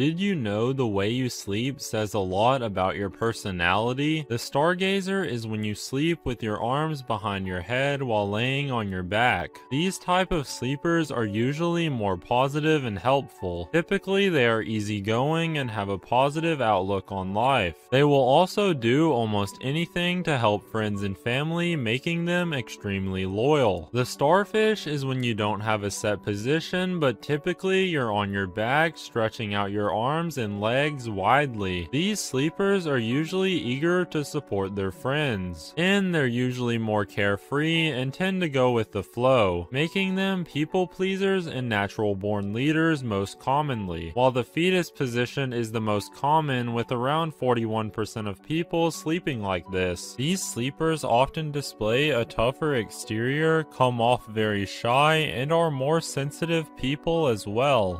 Did you know the way you sleep says a lot about your personality? The stargazer is when you sleep with your arms behind your head while laying on your back. These type of sleepers are usually more positive and helpful. Typically, they are easygoing and have a positive outlook on life. They will also do almost anything to help friends and family, making them extremely loyal. The starfish is when you don't have a set position, but typically you're on your back, stretching out your arms and legs widely. These sleepers are usually eager to support their friends, and they're usually more carefree and tend to go with the flow, making them people pleasers and natural born leaders most commonly, while the fetus position is the most common with around 41% of people sleeping like this. These sleepers often display a tougher exterior, come off very shy, and are more sensitive people as well.